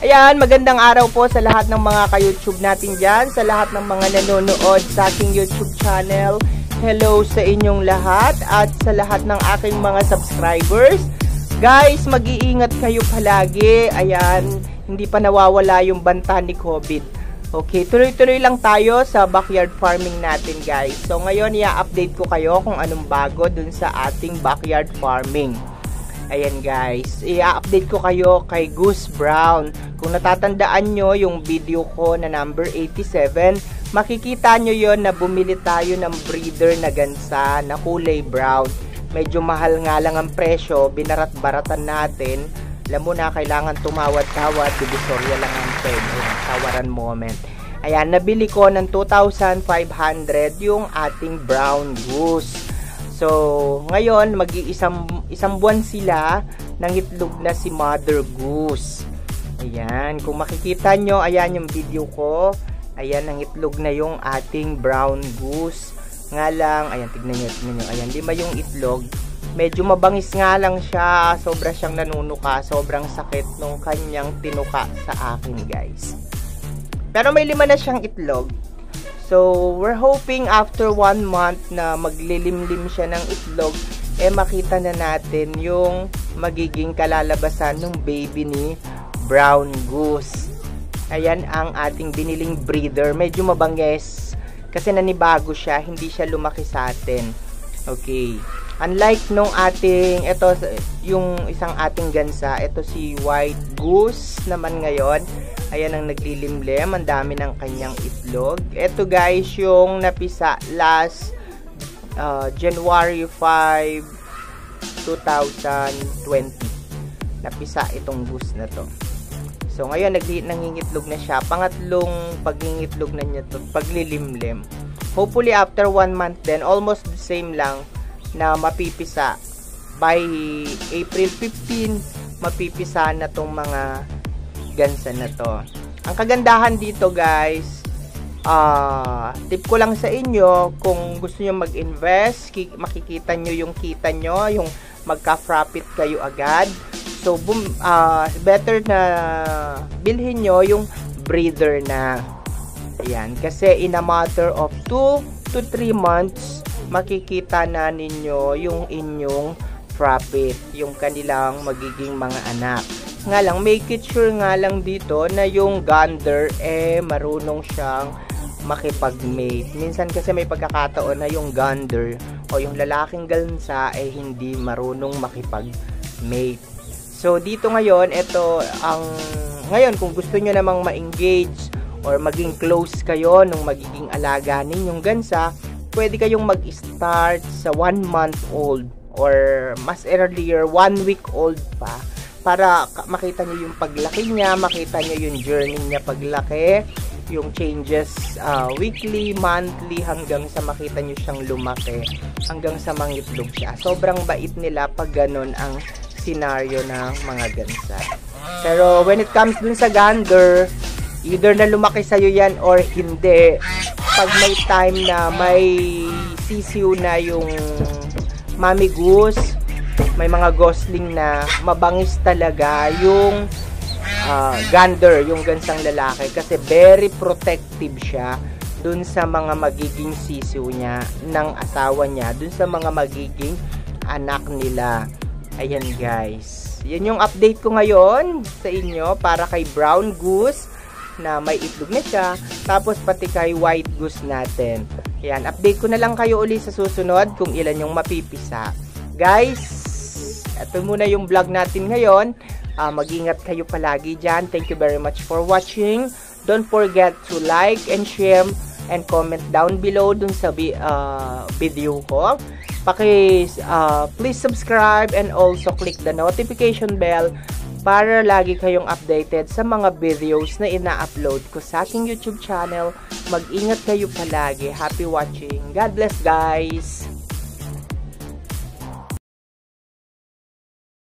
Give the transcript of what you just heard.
Ayan, magandang araw po sa lahat ng mga ka-YouTube natin dyan, sa lahat ng mga nanonood sa aking YouTube channel. Hello sa inyong lahat at sa lahat ng aking mga subscribers. Guys, mag-iingat kayo palagi. Ayan, hindi pa nawawala yung banta ni COVID. Okay, tuloy-tuloy lang tayo sa backyard farming natin guys. So ngayon i-update ko kayo kung anong bago dun sa ating backyard farming. Ayan guys, i-update ko kayo kay Goose Brown. Kung natatandaan nyo yung video ko na number 87, makikita nyo yon na bumili tayo ng breeder na gansa na kulay brown. Medyo mahal nga lang ang presyo, binarat-baratan natin alam mo na, kailangan tumawad-tawad, divisorya lang ang pwede, tawaran moment. Ayan, nabili ko ng 2,500 yung ating brown goose. So, ngayon, mag-iisang isang buwan sila ng itlog na si mother goose. Ayan, kung makikita nyo, ayan yung video ko. Ayan, ang itlog na yung ating brown goose. Nga lang, ayan, tignan nyo, tignan nyo. Ayan, lima yung itlog medyo mabangis nga lang siya sobra siyang nanunuka sobrang sakit nung kanyang tinuka sa akin guys pero may lima na siyang itlog so we're hoping after one month na maglilimlim siya ng itlog eh makita na natin yung magiging kalalabasan ng baby ni brown goose. Ayan ang ating biniling breeder. Medyo mabangis kasi nanibago siya hindi siya lumaki sa atin. Okay. Unlike nung ating, ito, yung isang ating gansa, ito si White Goose naman ngayon. Ayan ang naglilimlim, ang dami ng kanyang itlog. Ito guys, yung napisa last uh, January 5, 2020. Napisa itong goose na to. So, ngayon, nag nangingitlog na siya. Pangatlong pagingitlog na niya to, paglilimlim. Hopefully, after one month then almost the same lang, na mapipisa by April 15 mapipisa na tong mga gansa na to. Ang kagandahan dito guys uh, tip ko lang sa inyo kung gusto niyo mag-invest makikita nyo yung kita nyo yung magka-profit kayo agad. So boom, uh, better na bilhin nyo yung breeder na. Yan kasi in a matter of 2 to 3 months makikita na ninyo yung inyong profit, yung kanilang magiging mga anak. Nga lang, make it sure nga lang dito na yung gander eh marunong siyang makipag-mate. Minsan kasi may pagkakataon na yung gander o yung lalaking gansa eh hindi marunong makipag-mate. So dito ngayon, ito ang ngayon kung gusto niyo namang ma-engage or maging close kayo nung magiging alaga ninyong gansa, pwede kayong mag-start sa 1 month old or mas earlier 1 week old pa para makita niyo yung paglaki niya, makita niyo yung journey niya paglaki, yung changes uh, weekly, monthly hanggang sa makita niyo siyang lumaki hanggang sa mangitlog siya. Sobrang bait nila pag ganun ang scenario ng mga gansa. Pero when it comes dun sa gander, either na lumaki sa'yo yan or hindi, pag may time na may sisiw na yung mami goose, may mga gosling na mabangis talaga yung uh, gander, yung gansang lalaki kasi very protective siya dun sa mga magiging sisiw niya ng asawa niya, dun sa mga magiging anak nila. Ayan guys. Yan yung update ko ngayon sa inyo para kay Brown Goose na may itlog na siya. Tapos pati kay white goose natin. Yan, update ko na lang kayo uli sa susunod kung ilan yung mapipisa. Guys, ito muna yung vlog natin ngayon. Uh, mag-ingat kayo palagi dyan. Thank you very much for watching. Don't forget to like and share and comment down below dun sa uh, video ko. Paki, uh, please subscribe and also click the notification bell para lagi kayong updated sa mga videos na ina-upload ko sa aking YouTube channel. Mag-ingat kayo palagi. Happy watching. God bless guys!